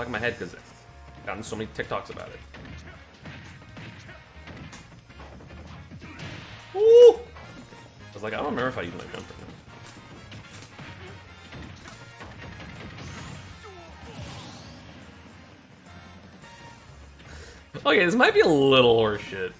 stuck in my head because I've gotten so many TikToks about it. Ooh! I was like, I don't remember if I used my jump or. Okay, this might be a little horseshit.